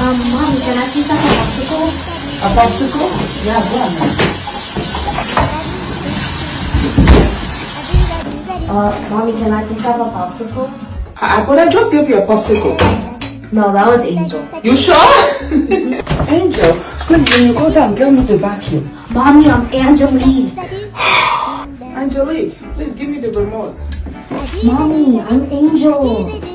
Um, Mommy, can I please have a popsicle? A popsicle? Yeah, go on. Uh, Mommy, can I please have a popsicle? I, but I just gave you a popsicle. No, that was Angel. You sure? Angel, please when you go down, get me the vacuum. Mommy, I'm Angelique. Angelique, please give me the remote. Mommy, I'm Angel.